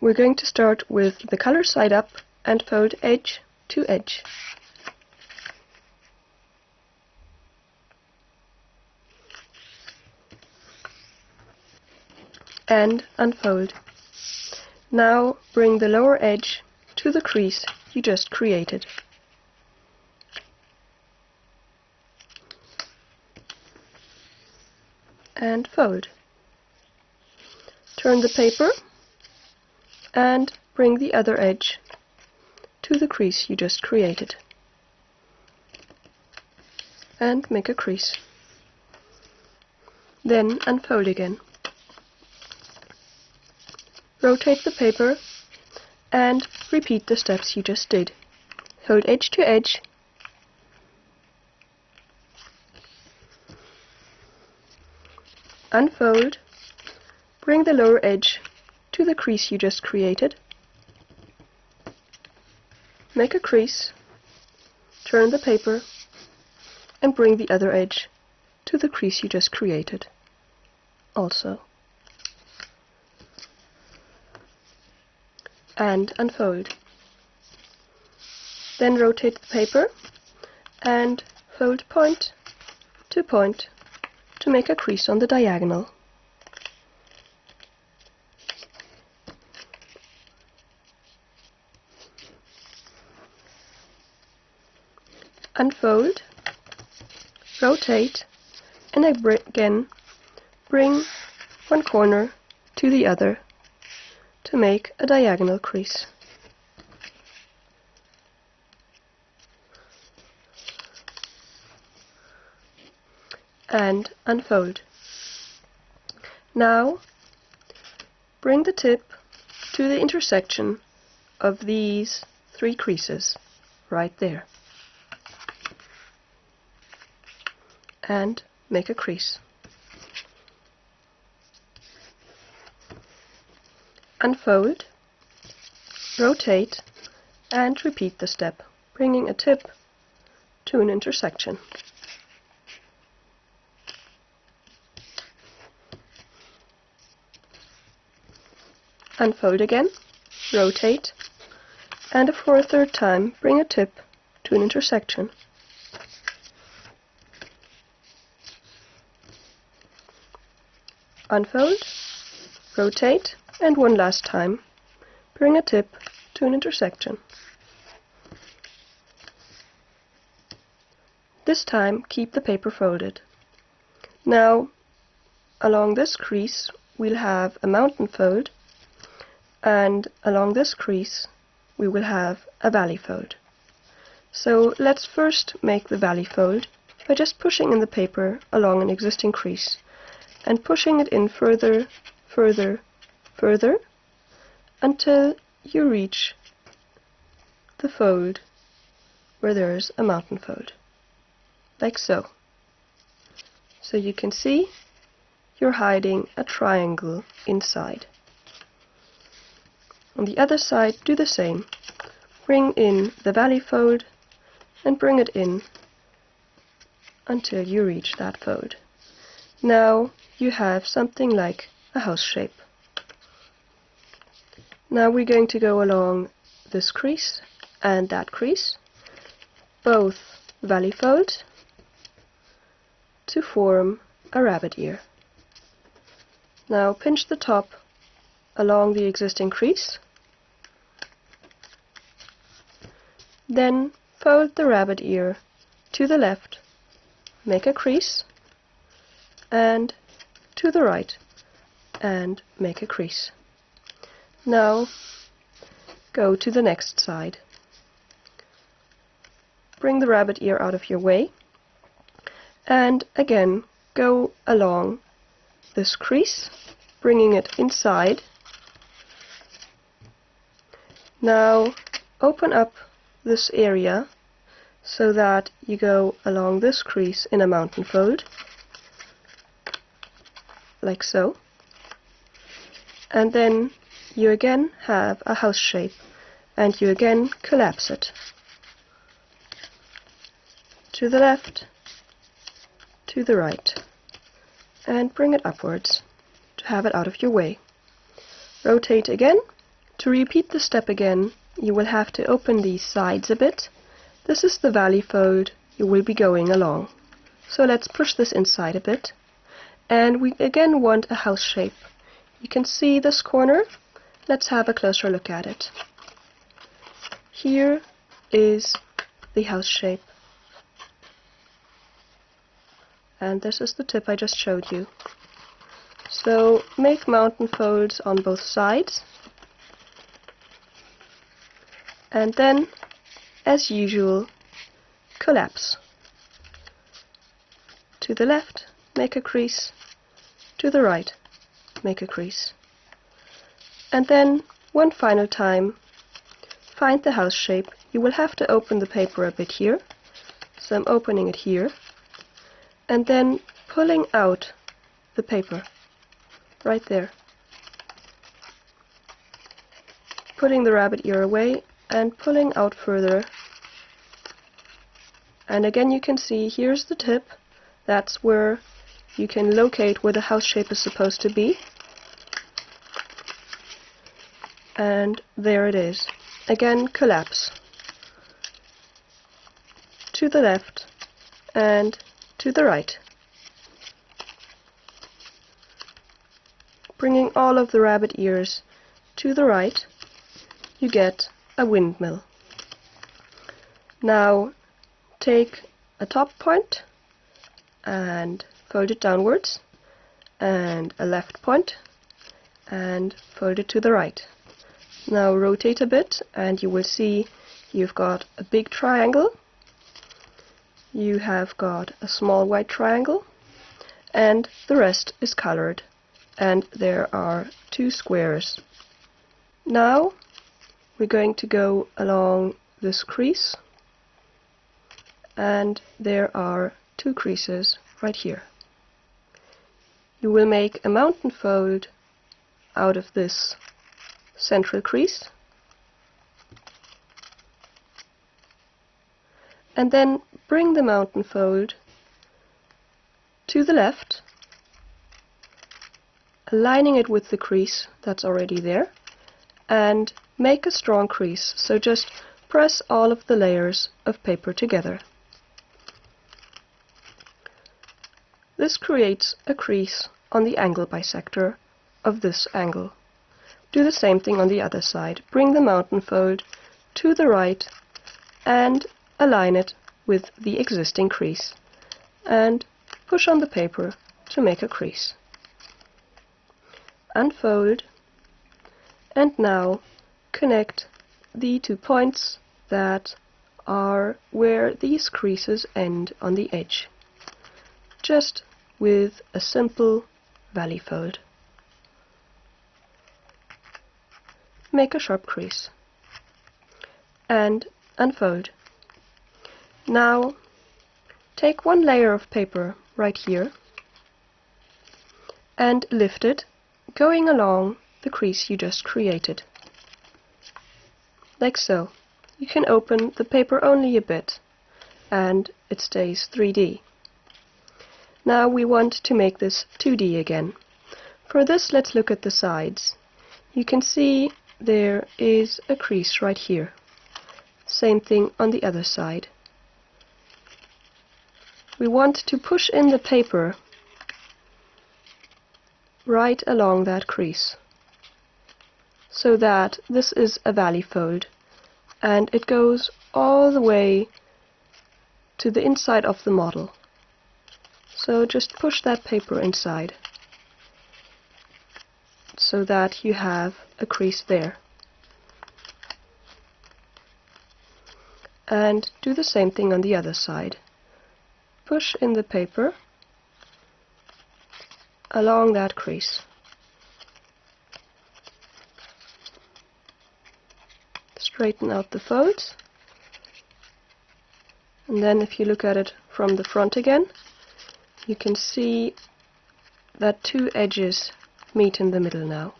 we're going to start with the color side up and fold edge to edge. And unfold. Now bring the lower edge to the crease you just created. And fold. Turn the paper and bring the other edge to the crease you just created. And make a crease. Then unfold again. Rotate the paper and repeat the steps you just did. Hold edge to edge unfold, bring the lower edge to the crease you just created, make a crease, turn the paper, and bring the other edge to the crease you just created also. and unfold. Then rotate the paper and fold point to point to make a crease on the diagonal. Unfold, rotate, and again bring one corner to the other to make a diagonal crease. and unfold. Now bring the tip to the intersection of these three creases right there and make a crease. unfold, rotate, and repeat the step, bringing a tip to an intersection. Unfold again, rotate, and for a third time bring a tip to an intersection. Unfold, rotate, and one last time, bring a tip to an intersection. This time, keep the paper folded. Now, along this crease, we'll have a mountain fold, and along this crease, we will have a valley fold. So let's first make the valley fold by just pushing in the paper along an existing crease and pushing it in further, further, further until you reach the fold where there is a mountain fold, like so. So you can see you're hiding a triangle inside. On the other side, do the same. Bring in the valley fold and bring it in until you reach that fold. Now you have something like a house shape. Now we're going to go along this crease and that crease, both valley folds, to form a rabbit ear. Now pinch the top along the existing crease, then fold the rabbit ear to the left, make a crease, and to the right, and make a crease. Now go to the next side. Bring the rabbit ear out of your way and again go along this crease, bringing it inside. Now open up this area so that you go along this crease in a mountain fold, like so. And then you again have a house shape and you again collapse it to the left, to the right, and bring it upwards to have it out of your way. Rotate again, To repeat the step again, you will have to open these sides a bit. This is the valley fold you will be going along. So let's push this inside a bit. And we again want a house shape. You can see this corner. Let's have a closer look at it. Here is the house shape. And this is the tip I just showed you. So make mountain folds on both sides. And then, as usual, collapse. To the left, make a crease. To the right, make a crease. And then, one final time, find the house shape. You will have to open the paper a bit here. So I'm opening it here. And then pulling out the paper. Right there. Putting the rabbit ear away and pulling out further. And again you can see here's the tip. That's where you can locate where the house shape is supposed to be. And there it is. Again, collapse. To the left and to the right. Bringing all of the rabbit ears to the right, you get a windmill. Now take a top point and fold it downwards and a left point and fold it to the right. Now rotate a bit and you will see you've got a big triangle, you have got a small white triangle and the rest is colored and there are two squares. Now we're going to go along this crease and there are two creases right here. You will make a mountain fold out of this central crease and then bring the mountain fold to the left aligning it with the crease that's already there and make a strong crease, so just press all of the layers of paper together. This creates a crease on the angle bisector of this angle. Do the same thing on the other side. Bring the mountain fold to the right and align it with the existing crease and push on the paper to make a crease. Unfold and now connect the two points that are where these creases end on the edge, just with a simple valley fold. Make a sharp crease and unfold. Now take one layer of paper right here and lift it going along the crease you just created. Like so. You can open the paper only a bit and it stays 3D. Now we want to make this 2D again. For this let's look at the sides. You can see there is a crease right here. Same thing on the other side. We want to push in the paper right along that crease so that this is a valley fold and it goes all the way to the inside of the model. So just push that paper inside so that you have a crease there. And do the same thing on the other side. Push in the paper along that crease. straighten out the folds and then if you look at it from the front again you can see that two edges meet in the middle now.